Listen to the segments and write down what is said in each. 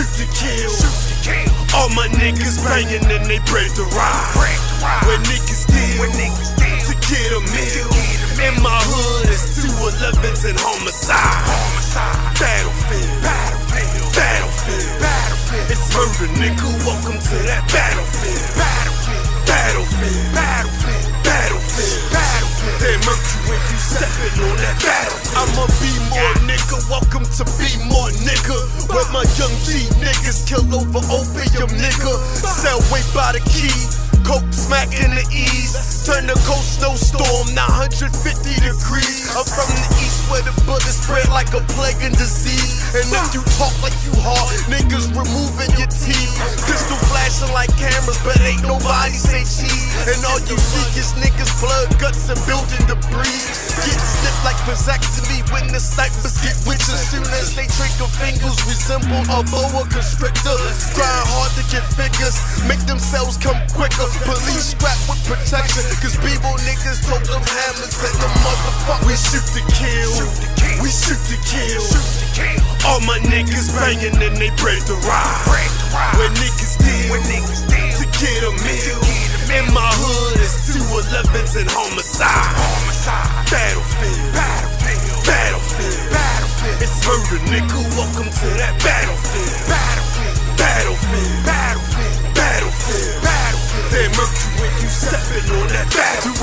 shoot to kill. To. All my niggas banging and they break the ride. Where niggas deal to get a meal. In my hood, it's two 11s and homicide. Battlefield, battlefield, battlefield. It's murder, nigga. Welcome to that battlefield. Battlefield, battlefield, battlefield, battlefield. battlefield. They murk you when you stepping on that battlefield. I'ma be more nigga. Welcome to be more nigga. Where my young G niggas kill over opium, nigga. Sell weight by the key. Coke smack in the east. Turn the cold snowstorm, 950 degrees. I'm from the east where the bullets spread like a plague and disease. And if you talk like you hard, niggas removing your teeth. Pistol flashing like cameras, but ain't nobody say cheese. And all you see is niggas blood, guts, and building debris. Snipped like vasectomy snipers get rich as soon as they trigger fingers resemble a boa constrictor. Grind hard to get figures, make themselves come quicker. Police strapped with protection, cause people niggas told them hammers and the motherfucker. We shoot to kill, we shoot to kill. All my niggas banging and they break the ride. Where niggas deal to get a meal. In my hood, it's two 11s and homicide. Battlefield, battlefield, battlefield. battlefield. It's murder, nigga. Welcome to that battlefield. Battlefield,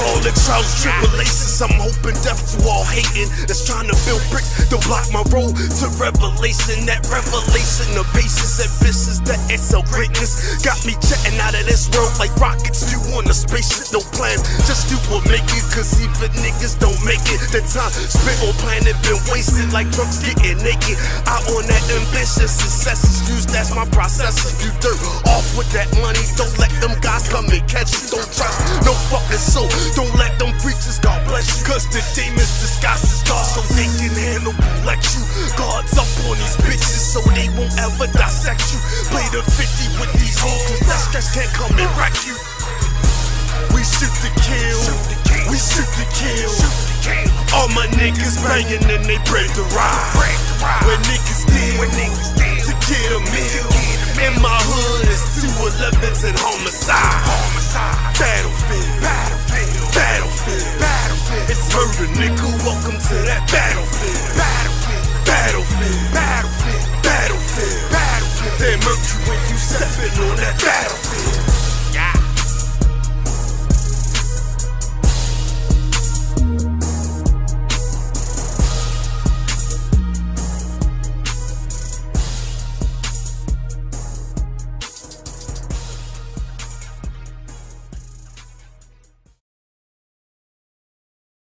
all the trials, tribulations, I'm hoping death to all hating. That's trying to build brick to block my road to revelation. That revelation, the basis and vicious, that SL greatness. Got me jetting out of this world like rockets. You on a spaceship, no plan. Just do what make it, cause even niggas don't make it. The time spent on planet been wasted like drugs getting naked. Out on that ambitious success is used as my process. You dirt off with that money. Don't let them guys come and catch you. Don't trust no fucking soul. Don't let them preachers, God bless you. Cause the demons disguise as God so they can handle you like you. God's up on these bitches so they won't ever dissect you. Play the 50 with these hoes cause that stress can't come and wreck you. We shoot to kill. We shoot to kill. All my niggas banging and they break the ride. Where niggas deal to get a meal. In my hood, it's two 11s and home.